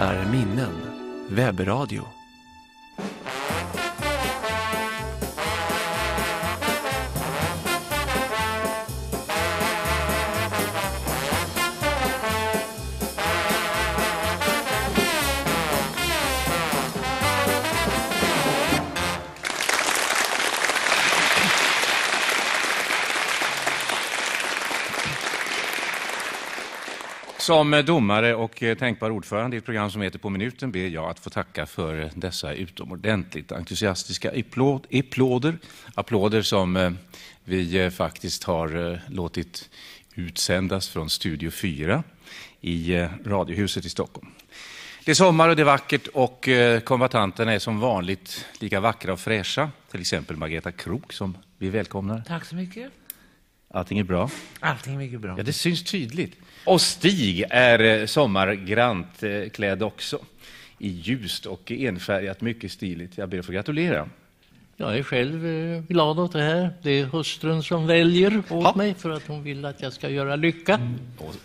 är Minnen, webbradio. Som domare och eh, tänkbar ordförande i ett program som heter På minuten ber jag att få tacka för dessa utomordentligt entusiastiska applåder, applåder som eh, vi eh, faktiskt har låtit utsändas från Studio 4 i Radiohuset i Stockholm. Det är sommar och det är vackert och kombatanterna är som vanligt lika vackra och fräscha. Till exempel Margareta Krok som vi välkomnar. Tack så mycket. Allting är bra? Allting är mycket bra. Ja, det syns tydligt. Och Stig är eh, sommargrant eh, klädd också. I ljust och enfärgat, mycket stiligt. Jag ber att få gratulera. Jag är själv eh, glad åt det här. Det är hustrun som väljer åt ja. mig för att hon vill att jag ska göra lycka. Mm.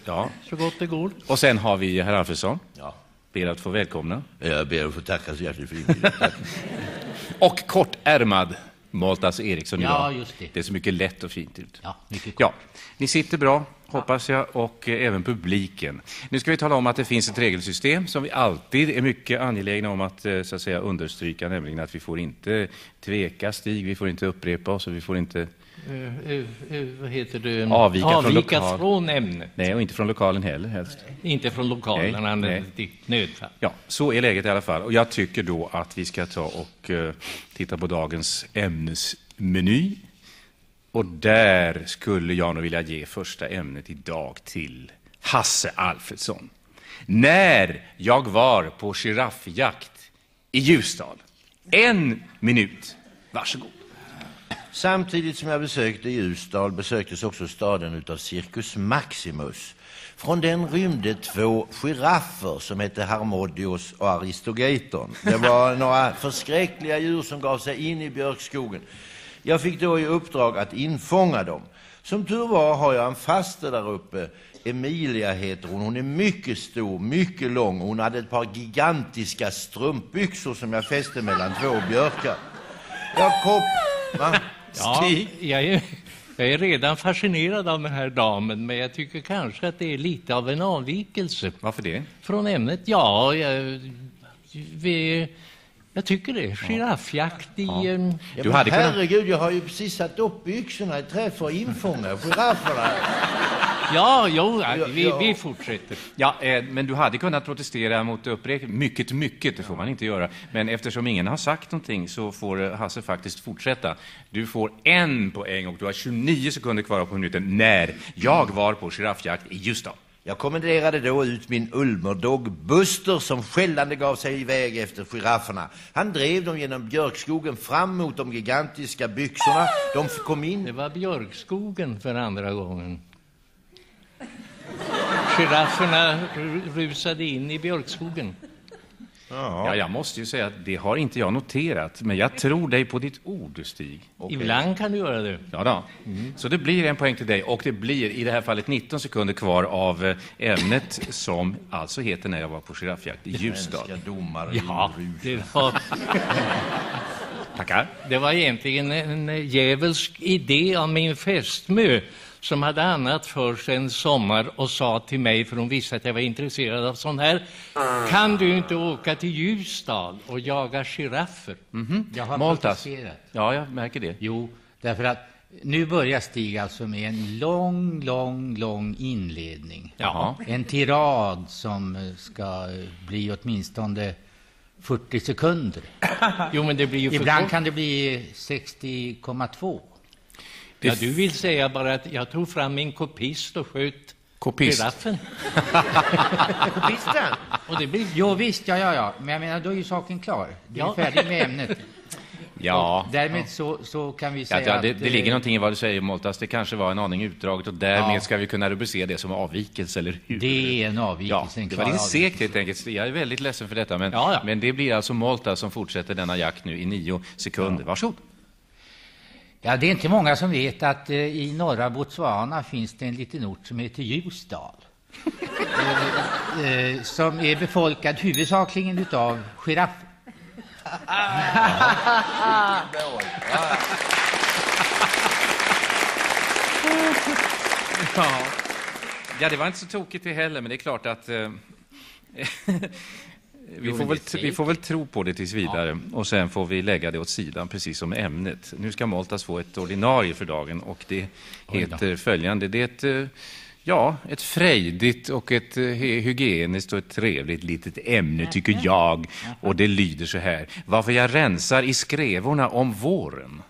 ja. Så gott det går. Och sen har vi herr Alfredsson. Ja. Ber att få välkomna. Jag ber att få tacka så hjärtligt för inbjudan. och kortärmad Maltas Eriksson ja, idag. Just det. det ser mycket lätt och fint ut. Ja, mycket ja, ni sitter bra, hoppas jag, och eh, även publiken. Nu ska vi tala om att det finns ett regelsystem som vi alltid är mycket angelägna om att, eh, så att säga, understryka, nämligen att vi får inte tveka, Stig, vi får inte upprepa oss och vi får inte Uh, uh, uh, vad heter det? Avvika, Avvika från, från, ämnet. Nej, och inte från lokalen heller helst. Inte från lokalen, nej, nej. det nödfall. Ja, så är läget i alla fall. Och jag tycker då att vi ska ta och titta på dagens ämnesmeny. Och där skulle jag nog vilja ge första ämnet idag till Hasse Alfredsson. När jag var på giraffjakt i Ljusdal. En minut. Varsågod. Samtidigt som jag besökte Ljusdal besöktes också staden av Circus Maximus. Från den rymde två giraffer som hette Harmodius och Aristogaton. Det var några förskräckliga djur som gav sig in i björkskogen. Jag fick då i uppdrag att infånga dem. Som tur var har jag en faste där uppe. Emilia heter hon. Hon är mycket stor, mycket lång. Hon hade ett par gigantiska strumpbyxor som jag fäste mellan två björkar. Jag kopp... Va? Ja, jag är, jag är redan fascinerad av den här damen, men jag tycker kanske att det är lite av en avvikelse. Varför det? Från ämnet? Ja, jag, vi, jag tycker det. Giraffjakt i... Ja. Um... Ja, du hade herregud, kunnat... jag har ju precis satt upp byxorna i trä för att infånga girafferna. Ja, jo, vi, vi fortsätter. Ja, eh, men du hade kunnat protestera mot uppräkningen. Mycket, mycket, det får man inte göra. Men eftersom ingen har sagt någonting så får eh, Hasse faktiskt fortsätta. Du får en poäng och du har 29 sekunder kvar på minuten när jag var på giraffjakt i Ljusdal. Jag kommenderade då ut min ulmerdog Buster som skällande gav sig iväg efter girafferna. Han drev dem genom björkskogen fram mot de gigantiska byxorna. De kom in... Det var björkskogen för andra gången. Girafferna rusade in i björkskogen. Ja, jag måste ju säga att det har inte jag noterat, men jag tror dig på ditt ord, Stig. Okay. Ibland kan du göra det. Ja, då. Mm. Så det blir en poäng till dig och det blir i det här fallet 19 sekunder kvar av eh, ämnet som alltså heter När jag var på giraffjakt i Ljusdal. domare ja, det var... Tackar. Det var egentligen en djävulsk idé av min fästmö som hade annat för sig en sommar och sa till mig, för hon visste att jag var intresserad av sånt här, kan du inte åka till Ljusdal och jaga giraffer? Mm -hmm. Jag har Maltas. Ja, jag märker det. Jo, därför att nu börjar Stig alltså med en lång, lång, lång inledning. Jaha. En tirad som ska bli åtminstone 40 sekunder. jo, men det blir ju Ibland kan det bli 60,2. Ja, du vill säga bara att jag tog fram min kopist och sköt Kopist. giraffen. Kopisten? Och det blir... Jo, visst, ja, ja, ja. Men jag menar, då är ju saken klar. Du är ja. färdig med ämnet. Ja. Och därmed så, så kan vi säga ja, det, det, ligger någonting i vad du säger, Moltas. Det kanske var en aning utdraget och därmed ja. ska vi kunna rubricera det som avvikelse, eller hur? Det är en avvikelse. Ja, det var din sekt helt enkelt. Jag är väldigt ledsen för detta, men, ja, ja. men det blir alltså Molta som fortsätter denna jakt nu i nio sekunder. Varsågod. Ja, det är inte många som vet att eh, i norra Botswana finns det en liten ort som heter Ljusdal. eh, eh, som är befolkad huvudsakligen utav giraffer. Ja. ja, det var inte så tokigt det heller, men det är klart att eh, vi, får väl, vi får väl tro på det tills vidare och sen får vi lägga det åt sidan, precis som ämnet. Nu ska Moltas få ett ordinarie för dagen och det heter följande. Det är ett, eh, ja, ett frejdigt och ett eh, hy- hygieniskt och ett trevligt litet ämne, tycker jag. Och det lyder så här. Varför jag rensar i skrevorna om våren.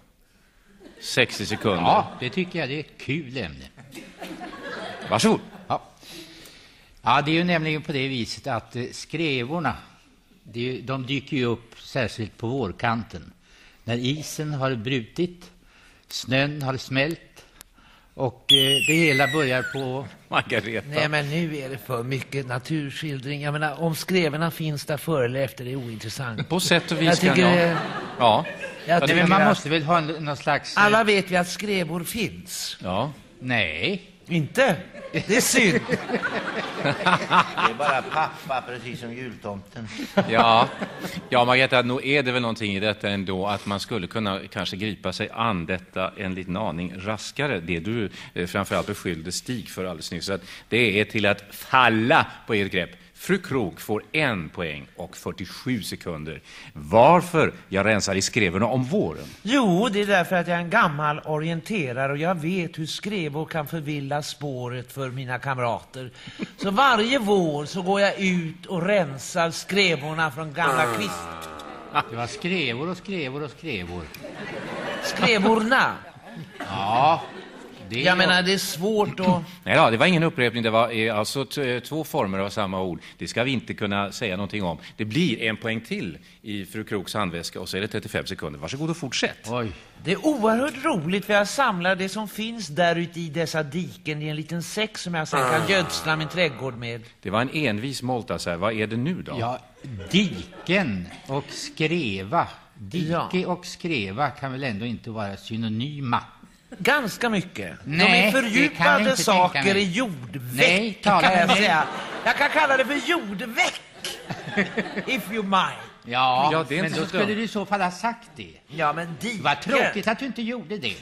60 sekunder. Ja, det tycker jag det är ett kul ämne. Varsågod. Ja. det är ju nämligen på det viset att eh, skrevorna, det de dyker ju upp särskilt på vårkanten. När isen har brutit, snön har smält och eh, det hela börjar på... Margareta. Nej, men nu är det för mycket naturskildring. Jag menar, om skrevorna finns där före eller efter är ointressant. På sätt och Jag vis kan tycker, jag... Ja. jag Nej, tycker men man att måste väl ha en, någon slags... alla vet vi att skrevor finns. ja. Nej. Inte? Det är synd. Det är bara pappa, precis som jultomten. Ja, ja Margareta, nog är det väl någonting i detta ändå att man skulle kunna kanske gripa sig an detta en liten aning raskare. Det du eh, framförallt beskyllde Stig för alldeles nyss, att det är till att falla på ert grepp. Fru Krok får en poäng och 47 sekunder. Varför jag rensar i skrevorna om våren? Jo, det är därför att jag är en gammal orienterare och jag vet hur skrevor kan förvilla spåret för mina kamrater. Så varje vår så går jag ut och rensar skrevorna från gamla kvist... Det var skrevor och skrevor och skrevor. Skrevorna. Ja, det Jag menar, det är svårt att... Nej, det var ingen upprepning, det var eh, alltså t- två former av samma ord. Det ska vi inte kunna säga någonting om. Det blir en poäng till i fru Kroks handväska och så är det 35 sekunder. Varsågod och fortsätt. Oj. Det är oerhört roligt för jag samlar det som finns där ute i dessa diken i en liten säck som jag sen kan gödsla min trädgård med. Det var en envis Moltas Vad är det nu då? Ja, diken och skreva. Dike Ja. och skreva kan väl ändå inte vara synonyma? Ganska mycket. Nej, De är det kan jag fördjupade inte tänka saker mig. i jordväck, Nej, kan jag säga. Jag kan kalla det för jordväck, if you mind. Ja, Ja, men då så skulle du i så fall ha sagt det. Ja, men diken. Vad tråkigt att du inte gjorde det.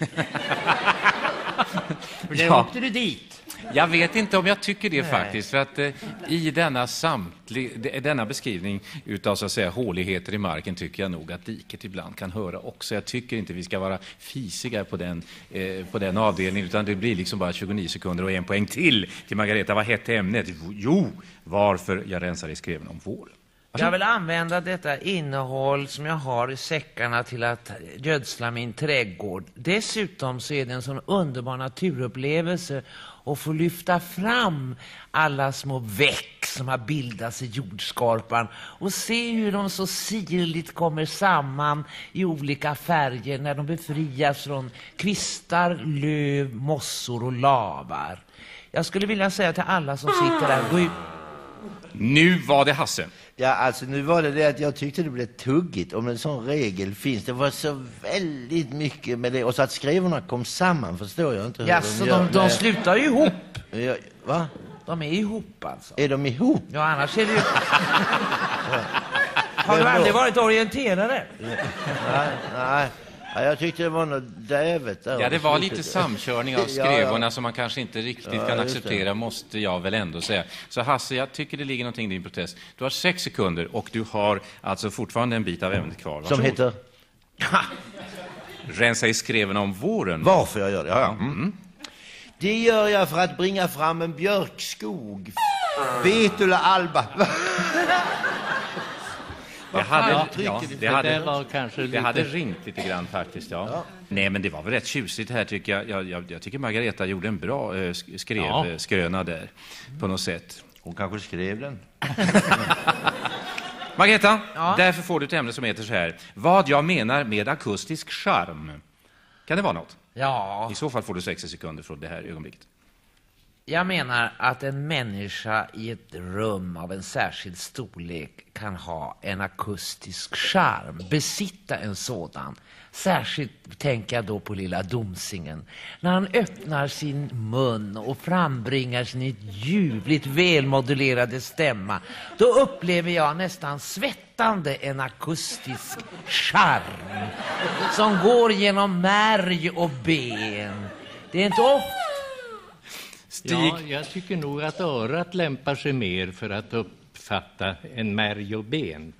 För där Ja. åkte du dit. Jag vet inte om jag tycker det faktiskt, för att eh, i denna, samtlig, de- denna beskrivning utav så att säga håligheter i marken tycker jag nog att diket ibland kan höra också. Jag tycker inte vi ska vara fisiga på den, eh, på den avdelningen, utan det blir liksom bara 29 sekunder och en poäng till till Margareta. Vad hette ämnet? Jo, varför jag rensar i skreven om våren. Jag vill använda detta innehåll som jag har i säckarna till att gödsla min trädgård. Dessutom så är det en sån underbar naturupplevelse att få lyfta fram alla små veck som har bildats i jordskorpan och se hur de så sirligt kommer samman i olika färger när de befrias från kvistar, löv, mossor och lavar. Jag skulle vilja säga till alla som sitter där, gå ut nu var det Hasse. Ja, alltså nu var det det att jag tyckte det blev tuggigt om en sån regel finns. Det var så väldigt mycket med det. Och så att skrevorna kom samman förstår jag inte hur Jaså, de gör. de, de slutar ju ihop. Ja, va? De är ihop alltså. Är de ihop? Ja, annars är det ju... Har du aldrig varit orienterare? Nej, nej. Ja, jag tyckte det var något dävet där. Ja, det var lite samkörning av Ja, ja. skrevorna som man kanske inte riktigt Ja, kan just det. acceptera, måste jag väl ändå säga. Så Hasse, jag tycker det ligger någonting i din protest. Du har sex sekunder och du har alltså fortfarande en bit av ämnet kvar. Som Varsågod. heter? Rensa i skrevorna om våren. Varför jag gör det? Ja, ja. Mm. Det gör jag för att bringa fram en björkskog. Betula alba. Det hade, ja, det hade, där var kanske det lite... hade ringt lite grann faktiskt. Ja. Nej, men det var väl rätt tjusigt här tycker jag. Jag, jag, jag tycker Margareta gjorde en bra eh, sk- skrev, Ja. eh, skröna där på något sätt. Hon kanske skrev den. Margareta, Ja. därför får du ett ämne som heter så här. Vad jag menar med akustisk charm. Kan det vara något? Ja, I så fall får du 60 sekunder från det här ögonblicket. Jag menar att en människa i ett rum av en särskild storlek kan ha en akustisk charm, besitta en sådan. Särskilt tänker jag då på lilla Domsingen. När han öppnar sin mun och frambringar sin ljuvligt välmodulerade stämma, då upplever jag nästan svettande en akustisk charm som går genom märg och ben. Det är inte ofta Stig, Ja, jag tycker nog att örat lämpar sig mer för att uppfatta en märg och ben.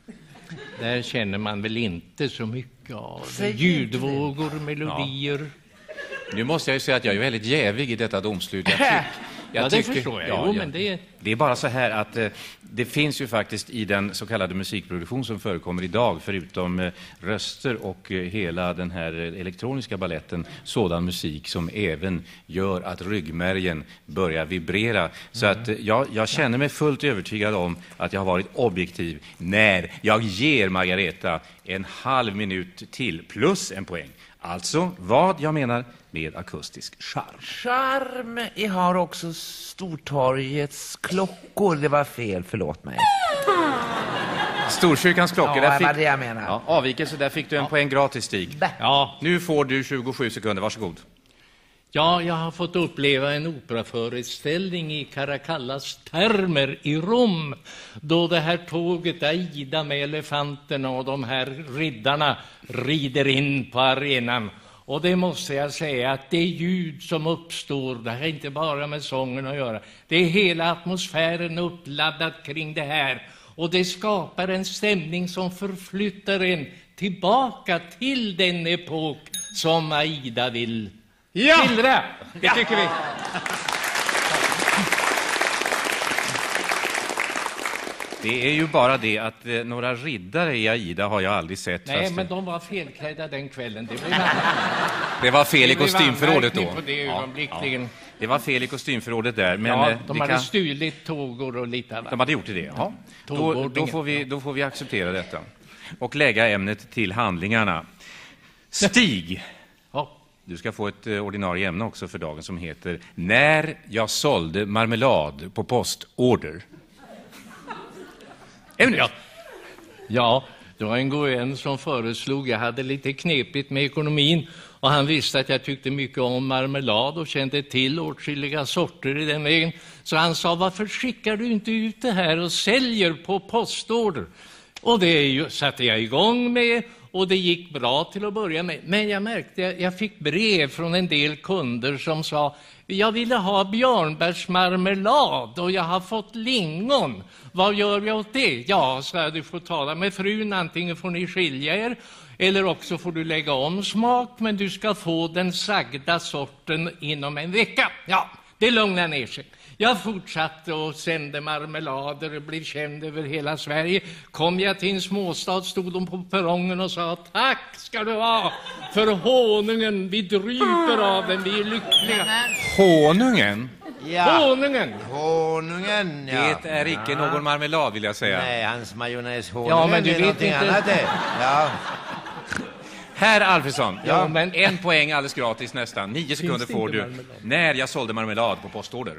Där känner man väl inte så mycket av Säg inte ljudvågor, melodier. nu måste jag ju säga att jag är väldigt jävig i detta domslut. Jag tyck- Ja, det förstår jag. Jo, men det- det är bara så här att eh, det finns ju faktiskt i den så kallade musikproduktion som förekommer idag, förutom eh, röster och eh, hela den här elektroniska balletten, sådan musik som även gör att ryggmärgen börjar vibrera. Så att jag, jag känner mig fullt övertygad om att jag har varit objektiv när jag ger Margareta en halv minut till plus en poäng. Alltså vad jag menar med akustisk charm. Charm jag har också Stortorgets klockor. Det var fel, förlåt mig. Storkyrkans klockor. Ja, där fick... det jag menar. Ja, avvikelse, där fick du en poäng gratis, Stig. Ja, Nu får du 27 sekunder, varsågod ja, jag har fått uppleva en operaföreställning i Caracallas termer i Rom, då det här tåget Aida med elefanterna och de här riddarna rider in på arenan. Och det måste jag säga att det ljud som uppstår, det har inte bara med sången att göra, det är hela atmosfären uppladdad kring det här. Och det skapar en stämning som förflyttar en tillbaka till den epok som Aida vill skildra. Det tycker vi. Det är ju bara det att eh, några riddare i Aida har jag aldrig sett. Nej, fast men de var felklädda den kvällen. Det blev, Det var fel i det blev kostymförrådet då. anmärkning på det ögonblickligen. Det var fel i kostymförrådet där, men Ja, eh, de det hade kan... stulit tågor och lite annat. de hade gjort det. Ja. Då, då, Tågordningen. får vi, då får vi acceptera detta och lägga ämnet till handlingarna. Stig, Ja du ska få ett eh, ordinarie ämne också för dagen som heter När jag sålde marmelad på postorder. Ämne. Ja. ja, det var en god vän som föreslog, jag hade lite knepigt med ekonomin och han visste att jag tyckte mycket om marmelad och kände till åtskilliga sorter i den vägen. Så han sa, varför skickar du inte ut det här och säljer på postorder? Och det satte jag igång med och det gick bra till att börja med. Men jag märkte, jag fick brev från en del kunder som sa, jag ville ha björnbärsmarmelad och jag har fått lingon. Vad gör jag åt det? Ja, så jag, du får tala med frun, antingen får ni skilja er eller också får du lägga om smak, men du ska få den sagda sorten inom en vecka. Ja, det lugnar ner sig. Jag fortsatte och sände marmelader och blev känd över hela Sverige. Kom jag till en småstad stod de på perrongen och sa tack ska du ha för honungen. Vi dryper av den, vi är lyckliga. Honungen, Ja, Honungen! honungen, ja. det är icke någon marmelad vill jag säga. Nej, hans majonnäshonung Ja, men det du är vet någonting inte- annat det. Ja. Herr Alfredsson, Ja, men- en poäng alldeles gratis nästan. Nio sekunder får du. marmelad? När jag sålde marmelad på postorder.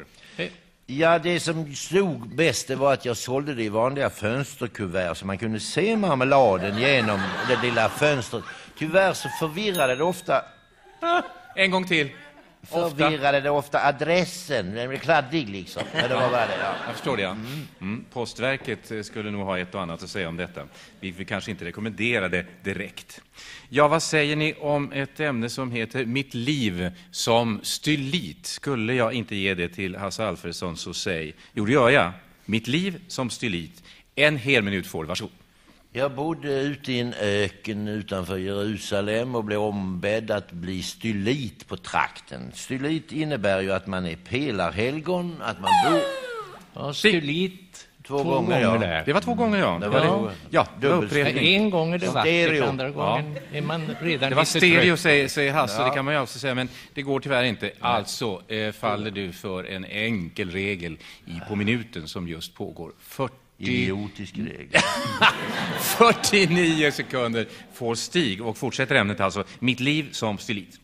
ja, det som slog bäst det var att jag sålde det i vanliga fönsterkuvert så man kunde se marmeladen genom det lilla fönstret. Tyvärr så förvirrade det ofta En gång till. Ofta. förvirrade det ofta adressen. Den blev kladdig liksom. Men det var bara det, ja. Jag förstår det, ja. Mm. Postverket eh, skulle nog ha ett och annat att säga om detta. Vi vi kanske inte rekommenderar det direkt. Ja, vad säger ni om ett ämne som heter Mitt liv som stylit? Skulle jag inte ge det till Hasse Alfredsson så säg. Jo, det gör jag. Mitt liv som stylit. En hel minut får du, varsågod. Jag bodde ute i en öken utanför Jerusalem och blev ombedd att bli stylit på trakten. Stylit innebär ju att man är pelarhelgon, att man bor... Ja, stylit Två gånger, ja. där. Det var två gånger, ja. Det var ja, ja upprepning. En gång är det vackert, Stereo. andra gången är man redan Det var stereo, säger, säger Hasse, det kan man ju också säga, men det går tyvärr inte. Alltså eh, faller du för en enkel regel i På minuten som just pågår. 40, Idiotisk regel. 49 sekunder får Stig och fortsätter ämnet alltså. Mitt liv som stilit.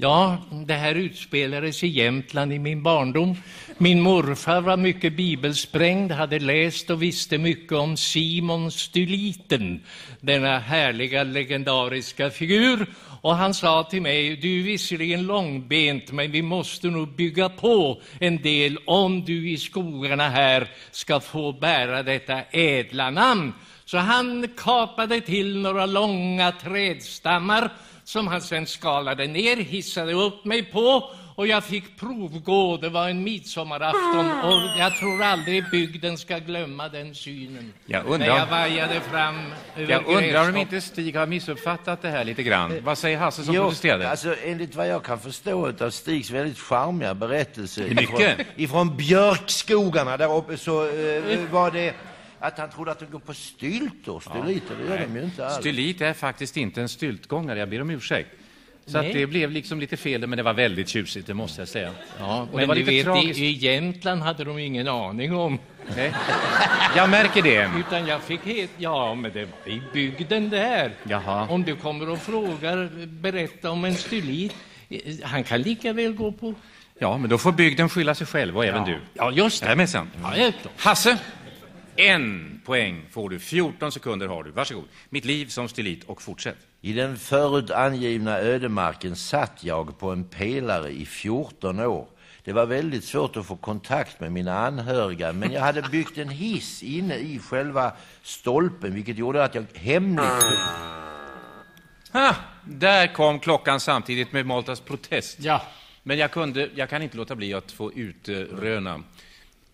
Ja, det här utspelades i Jämtland i min barndom. Min morfar var mycket bibelsprängd, hade läst och visste mycket om Simon Styliten, denna härliga legendariska figur. Och han sa till mig, du är visserligen långbent, men vi måste nog bygga på en del om du i skogarna här ska få bära detta ädla namn. Så han kapade till några långa trädstammar som han sen skalade ner, hissade upp mig på och jag fick provgå. Det var en midsommarafton och jag tror aldrig bygden ska glömma den synen. Jag undrar när jag vajade fram över Jag undrar om inte Stig har missuppfattat det här lite grann. Vad säger Hasse som protesterade? alltså, enligt vad jag kan förstå av Stigs väldigt charmiga berättelse Mycket. ifrån, ifrån björkskogarna där uppe så eh, var det att han trodde att de går på styltor, styliter, det gör de ju inte alls. Stylit är faktiskt inte en styltgångare, jag ber om ursäkt. Så det blev liksom lite fel, men det var väldigt tjusigt, det måste jag säga. Ja, Och det men var du lite vet, tragiskt. i, i Jämtland hade de ingen aning om. Nej. Jag märker det. Utan jag fick het, ja men det var i bygden där. Jaha. Om du kommer och frågar, berätta om en stylit. Han kan lika väl gå på... Ja, men då får bygden skylla sig själv, och även du. Ja, just det. Jajamensan. Ja. Hasse, en poäng får du. 14 sekunder har du. Varsågod. Mitt liv som stilit och fortsätt. I den förut angivna ödemarken satt jag på en pelare i 14 år. Det var väldigt svårt att få kontakt med mina anhöriga, men jag hade byggt en hiss inne i själva stolpen, vilket gjorde att jag hemligt... Ha, där kom klockan samtidigt med Maltas protest. Ja. Men jag, kunde, jag kan inte låta bli att få utröna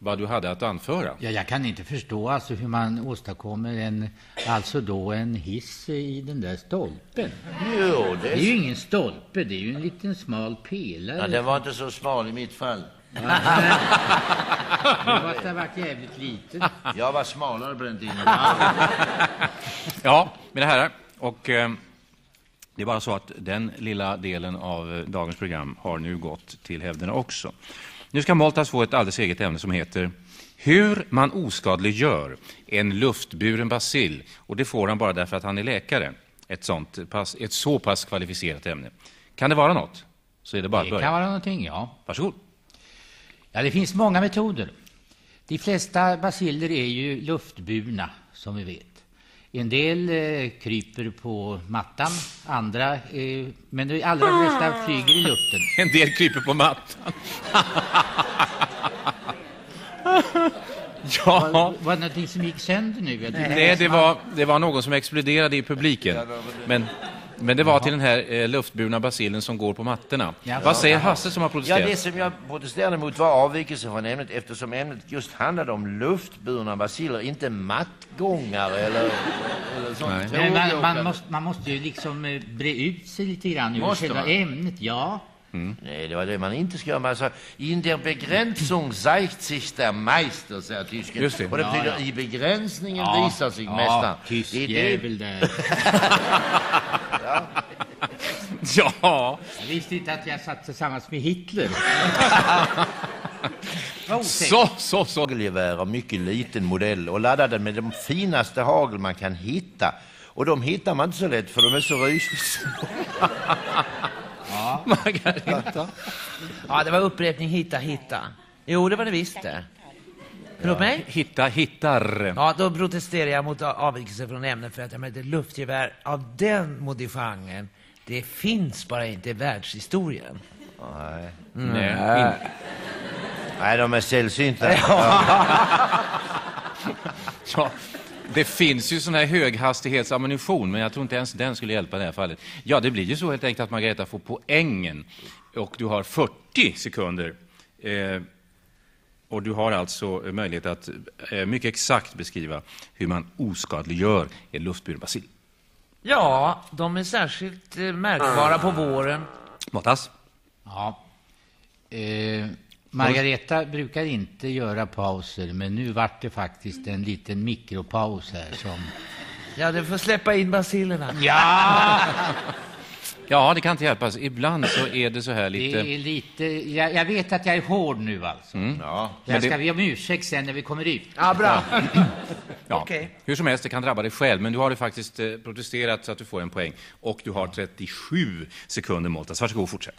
vad du hade att anföra. Ja, jag kan inte förstå alltså hur man åstadkommer en, alltså då en hiss i den där stolpen. Jo, Det är det... ju ingen stolpe, det är ju en liten smal pelare. Ja, den var inte så smal i mitt fall. Det måste ha varit jävligt litet. Jag var smalare på den tiden. Ja, mina herrar. Och, eh, det är bara så att den lilla delen av eh, dagens program har nu gått till hävderna också. Nu ska Moltas få ett alldeles eget ämne som heter Hur man oskadliggör en luftburen bacill. Och det får han bara därför att han är läkare. Ett, sånt, pass, ett så pass kvalificerat ämne. Kan det vara något? Så är det bara att Det kan börja. vara någonting, ja. Varsågod. Ja, det finns många metoder. De flesta basiller är ju luftburna, som vi vet. En del eh, kryper på mattan, andra, eh, men de allra flesta flyger i luften. En del kryper på mattan. ja, Var det någonting som gick sönder nu? Nej, det var, det var någon som exploderade i publiken. Men, men det var till den här eh, luftburna basillen som går på mattorna. Ja. Vad säger Hasse som har Ja, protesterat? det som jag protesterade mot var avvikelsen från ämnet eftersom ämnet just handlade om luftburna baciller, inte mattgångare eller, eller sånt. Nej. Men man, man, måste, man måste ju liksom eh, bre ut sig lite grann ur Måste själva man? ämnet. Ja, Nej, det var det man inte ska göra. Man sa, in der Begrenzung zeigt sich der Meister, säger tysken. Just det. Och det Ja, betyder ja. i begränsningen ja, visar sig ja, mästaren. tysk Det är det- jävel där. Ja, Jag visste inte att jag satt tillsammans med Hitler. Så, så, så. hagelgevär av mycket liten modell och laddade med de finaste hagel man kan hitta. Och de hittar man inte så lätt för de är så rysligt Margareta. Ja, det var upprepning hitta, hitta. Jo, det var det visst det. Förlåt mig? Hitta, hittar. Ja, då protesterar jag mot avvikelse från ämnet för att jag menar, ett luftgevär av den modifangen, det finns bara inte i världshistorien. Nej. Nej, in, Nej, de är sällsynta. ja. Det finns ju sån här höghastighetsammunition, men jag tror inte ens den skulle hjälpa i det här fallet. Ja, det blir ju så helt enkelt att Margareta får poängen och du har 40 sekunder. Eh, och du har alltså möjlighet att eh, mycket exakt beskriva hur man oskadliggör en luftburen bacill. Ja, de är särskilt eh, märkbara på våren. Mattas? Ja. Eh, Margareta brukar inte göra pauser, men nu vart det faktiskt en liten mikropaus här som... Ja, du får släppa in basillerna. Ja! Ja, det kan inte hjälpas. Ibland så är det så här Det lite... är lite... Jag, jag vet att jag är hård nu alltså. Ja. Jag det- ska be om ursäkt sen när vi kommer ut. Ja, bra. Ja, Okej. Hur som helst, det kan drabba dig själv, men du har ju faktiskt eh, protesterat så att du får en poäng. Och du har 37 sekunder, Moltas. Varsågod, fortsätt.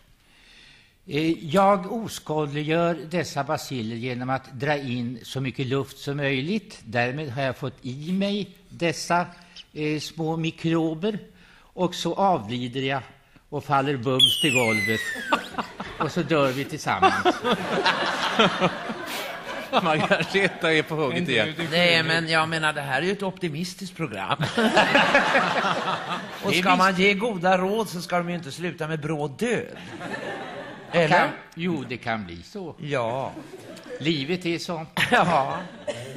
Eh, Jag oskadliggör dessa baciller genom att dra in så mycket luft som möjligt. Därmed har jag fått i mig dessa eh, små mikrober och så avlider jag och faller bums till golvet. Och så dör vi tillsammans. Margareta är på hugget igen. Nej, men jag menar, det här är ju ett optimistiskt program. Och ska man ge goda råd så ska de ju inte sluta med bråd död. Eller? Kan, jo, det kan bli så. Ja. Livet är sånt. Ja.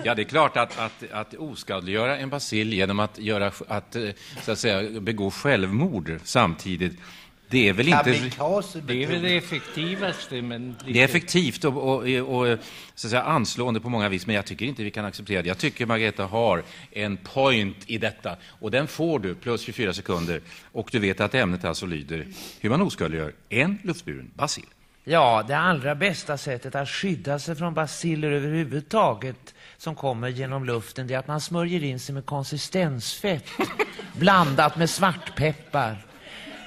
Ja, det är klart att, att, att oskadliggöra en bacill genom att, göra, att, eh, så att säga, begå självmord samtidigt, det är väl inte... Det är väl det effektivaste, men... Det är effektivt och, och, och så att säga, anslående på många vis, men jag tycker inte vi kan acceptera det. Jag tycker Margareta har en point i detta, och den får du, plus 24 sekunder. Och du vet att ämnet alltså lyder hur man oskadliggör en luftburen bacill. Ja, det allra bästa sättet att skydda sig från baciller överhuvudtaget som kommer genom luften, det är att man smörjer in sig med konsistensfett blandat med svartpeppar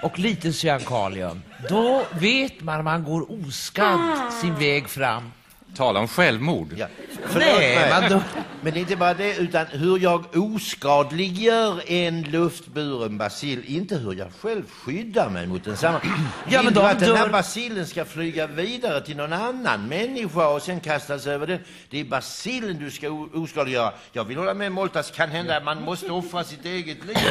och lite cyankalium. Då vet man man går oskadd sin väg fram. Tala om självmord. Ja. Förlåt Nej, mig. men då- Men inte bara det, utan hur jag oskadliggör en luftburen bacill, inte hur jag själv skyddar mig mot densamma. Ja, men de att den här bacillen ska flyga vidare till någon annan människa och sen kastas över den? Det är bacillen du ska oskadliggöra. Jag vill hålla med Moltas, kan hända att man måste offra sitt eget liv.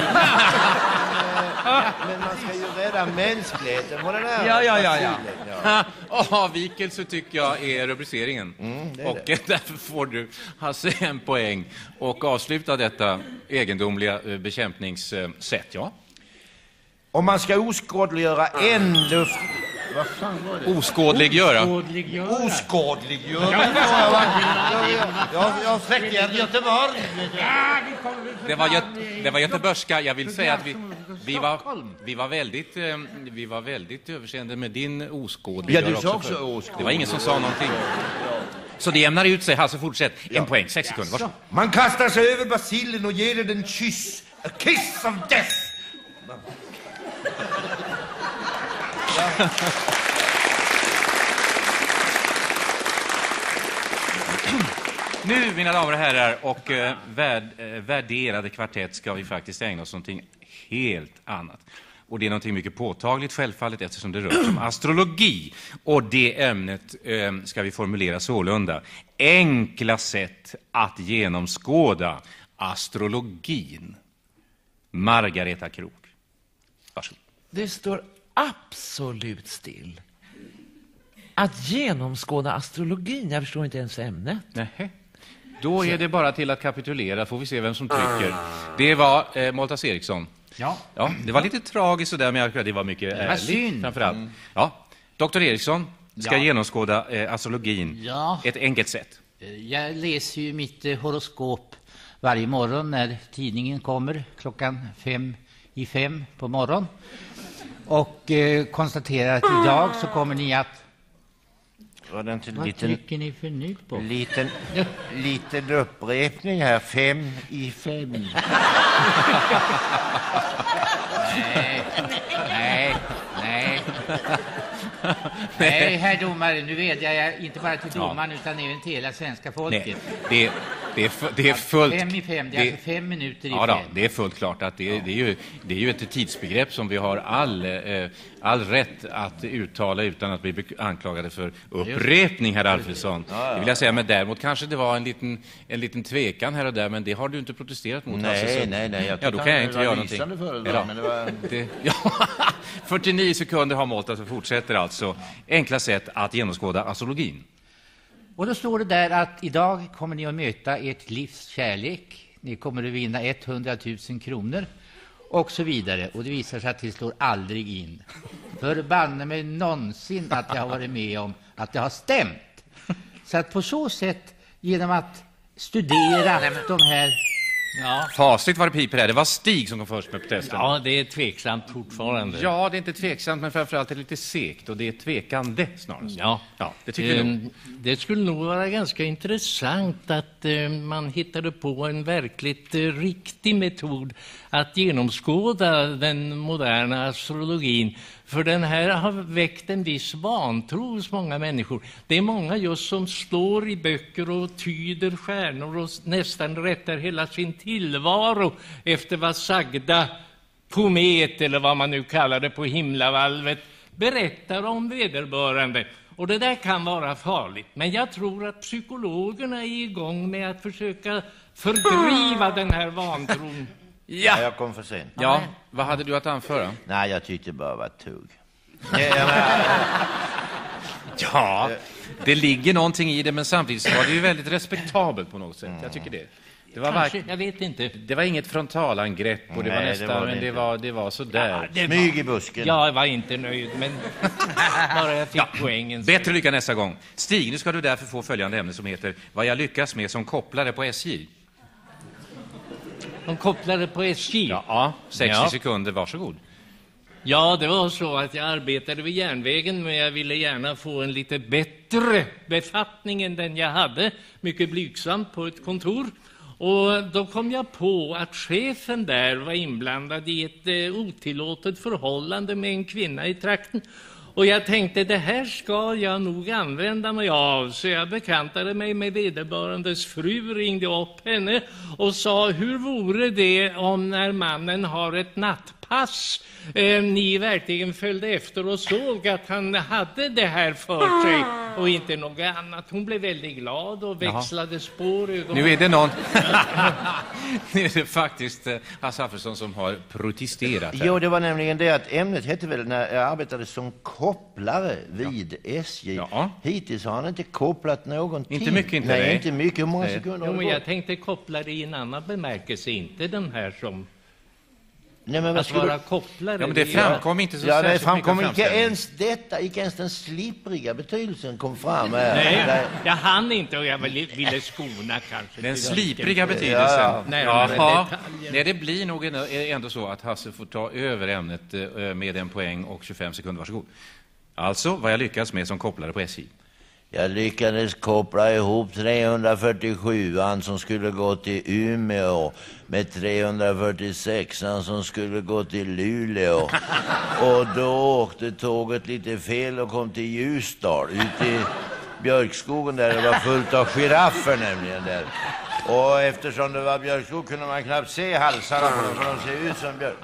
Men, eh, men man ska ju rädda mänskligheten på den här Ja, ja, ja, ja. ja. Avvikelse tycker jag är rubriceringen. Det är och därför får du Hasse en poäng och avsluta detta egendomliga eh, bekämpningssätt. Ja. Om man ska oskadliggöra en luft... Vad fan var det? Oskådliggöra. Skådliggöra. Oskadliggöra. Jag, jag, Göteborg. Det var, göt, det var göteborgska. Jag vill säga att vi, vi, var, vi, var väldigt, eh, vi var väldigt överseende med din oskådliggöra. Ja, du sa också oskådliggöra. Det var ingen som sa någonting. Så det jämnar ut sig. Hasse, fortsätt. En poäng, sex sekunder. Varsågod. Man kastar sig över basillen och ger den en kyss. A kiss of death. Nu, mina damer och herrar och eh, värd, eh, värderade kvartett, ska vi faktiskt ägna oss åt någonting helt annat. Och det är någonting mycket påtagligt självfallet eftersom det rör sig om astrologi. Och det ämnet eh, ska vi formulera sålunda. Enkla sätt att genomskåda astrologin. Margareta Krok. Varsågod. Det står absolut still. Att genomskåda astrologin, jag förstår inte ens ämnet. Nähä. Då är det bara till att kapitulera, får vi se vem som trycker. Det var eh, Moltas Eriksson. Ja. Ja, det var lite tragiskt sådär, men jag det var mycket var ärligt. synd. Framförallt. Ja, Dr. Eriksson ska Ja. genomskåda eh, astrologin. Ja. Ett enkelt sätt. Jag läser ju mitt eh, horoskop varje morgon när tidningen kommer klockan fem i fem på morgon. Och eh, konstaterar att idag så kommer ni att... Var det inte Vad liten, trycker ni för nu på? liten, liten upprepning här? Fem i fem. Nej, nej, nej. Nej, herr domare, nu vädjar jag inte bara till domaren utan även till hela svenska folket. Nej, det, det, är, det är fullt... Fem i fem, det är alltså fem minuter i Ja, då, fem. det är fullt klart att det, det, är ju, det är ju ett tidsbegrepp som vi har all, eh, all rätt att uttala utan att bli anklagade för upprepning, herr Alfredsson. Det vill jag säga, men däremot kanske det var en liten, en liten tvekan här och där, men det har du inte protesterat mot, Nej, så- nej, nej. Jag Ja, då kan jag inte göra någonting. föredrag, Ja. men det var- Det, ja, 49 sekunder har målt, alltså fortsätter alltså. Enkla sätt att genomskåda astrologin. Och då står det där att idag kommer ni att möta ert livs kärlek. Ni kommer att vinna 100 000 kronor och så vidare. Och det visar sig att det slår aldrig in. Förbanne mig någonsin att jag har varit med om att det har stämt. Så att på så sätt, genom att studera de här Ja. Fasligt vad det piper här. Det var Stig som kom först med protesten. ja, det är tveksamt fortfarande. Ja, det är inte tveksamt, men framförallt är det lite segt och det är tvekande snarast. Ja. ja det tycker jag nog. Det skulle nog vara ganska intressant att eh, man hittade på en verkligt eh, riktig metod att genomskåda den moderna astrologin för den här har väckt en viss vantro hos många människor. Det är många just som står i böcker och tyder stjärnor och nästan rättar hela sin tillvaro efter vad sagda pomet, eller vad man nu kallar det, på himlavalvet berättar om vederbörande. Och det där kan vara farligt, men jag tror att psykologerna är igång med att försöka fördriva den här vantron. Ja. Jag kom för sent. Ja, vad hade du att anföra? Nej, jag tyckte bara det var tugg. Ja, det ligger någonting i det, men samtidigt så var det ju väldigt respektabelt på något sätt. Jag tycker det. Det var, Kanske, jag vet inte. det var inget frontalangrepp och det var Nej, det nästan, var det men det var, det var sådär. Det Smyg i busken. Jag var inte nöjd, men bara jag fick poängen. så- Bättre lycka nästa gång. Stig, nu ska du därför få följande ämne som heter Vad jag lyckas med som kopplare på SJ. De kopplade på SJ. Ja, 60 Ja. sekunder, varsågod. Ja, det var så att jag arbetade vid järnvägen, men jag ville gärna få en lite bättre befattning än den jag hade, mycket blygsamt, på ett kontor. Och då kom jag på att chefen där var inblandad i ett eh, otillåtet förhållande med en kvinna i trakten. Och jag tänkte, det här ska jag nog använda mig av, så jag bekantade mig med vederbörandes fru, ringde upp henne och sa, hur vore det om när mannen har ett nattpass, eh, ni verkligen följde efter och såg att han hade det här för sig och inte något annat. Hon blev väldigt glad och växlade spår. ögon- Nu är det någon... nu är det faktiskt eh, Hasse som har protesterat. Här. Jo, det var nämligen det att ämnet hette väl när jag arbetade som kopplare vid SJ. Ja. Hittills har han inte kopplat någonting. Inte mycket, inte, nej. nej. inte mycket. Hur många Nej. sekunder Jo, men det jag tänkte koppla det i en annan bemärkelse, inte den här som Nej, men vad att skulle vara kopplare. Ja, men det framkom inte så Ja, det särskilt framkom mycket inte ens detta, icke ens den slippriga betydelsen kom fram. här. Nej, Där- jag hann inte och jag ville, ville skona kanske. Den publiken. betydelsen. Ja, närmare Jaha. Nej, det blir nog ändå så att Hasse får ta över ämnet eh, med en poäng och 25 sekunder. Varsågod. Alltså, vad jag lyckats med som kopplare på SJ. Jag lyckades koppla ihop 347 som skulle gå till Umeå med 346 som skulle gå till Luleå. Och då åkte tåget lite fel och kom till Ljusdal. ut i björkskogen där det var fullt av giraffer nämligen där. Och eftersom det var björkskog kunde man knappt se halsarna för de ser ut som björk.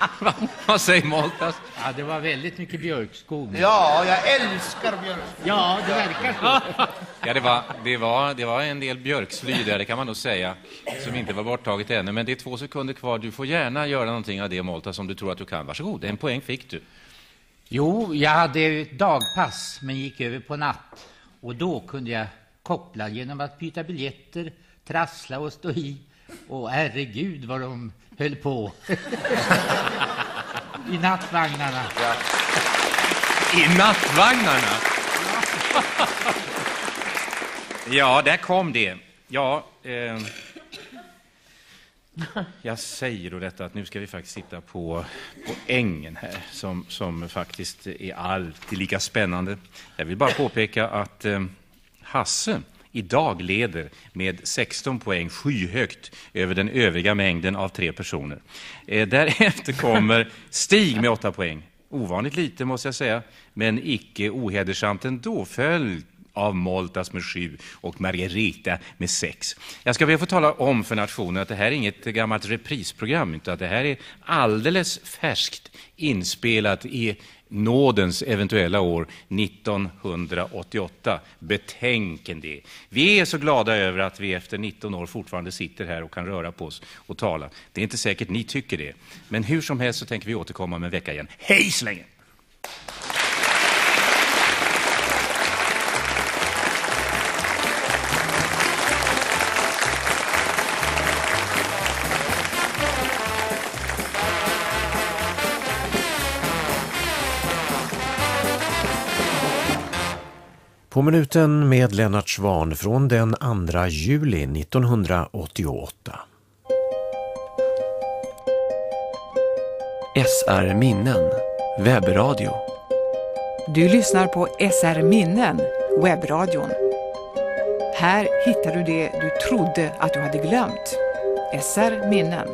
Vad säger Moltas? Ja, det var väldigt mycket björkskog. Ja, jag älskar björk. Ja, det verkar så. Ja, det var, det, var, det var en del björksly där, det kan man nog säga, som inte var borttaget ännu. Men det är två sekunder kvar. Du får gärna göra någonting av det, Moltas, om du tror att du kan. Varsågod, en poäng fick du. Jo, jag hade ett dagpass men gick över på natt. Och då kunde jag koppla genom att byta biljetter, trassla och stå i. Och herregud vad de höll på. I nattvagnarna. I nattvagnarna! Ja, där kom det. Ja, eh, jag säger då detta att nu ska vi faktiskt sitta på, på ängen här, som, som faktiskt är alltid lika spännande. Jag vill bara påpeka att eh, Hasse idag leder med 16 poäng skyhögt över den övriga mängden av tre personer. Eh, därefter kommer Stig med 8 poäng. Ovanligt lite måste jag säga, men icke ohedersamt ändå. Följd av Moltas med sju och Margareta med sex. Jag ska be att få tala om för nationen att det här är inget gammalt reprisprogram, utan att det här är alldeles färskt inspelat i nådens eventuella år 1988. Betänk det. Vi är så glada över att vi efter 19 år fortfarande sitter här och kan röra på oss och tala. Det är inte säkert ni tycker det, men hur som helst så tänker vi återkomma om en vecka igen. Hej så länge! På minuten med Lennart Svan från den 2 juli 1988. SR Minnen Webbradio Du lyssnar på SR Minnen, webbradion. Här hittar du det du trodde att du hade glömt. SR Minnen.